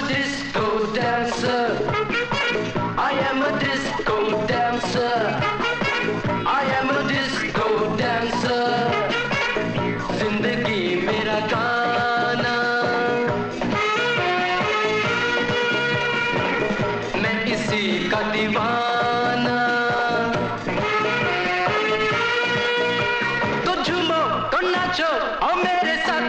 a disco dancer. I am a disco dancer. I am a disco dancer. ज़िंदगी मेरा गाना मैं इसी का दीवाना तो झूमो तो नाचो और मेरे साथ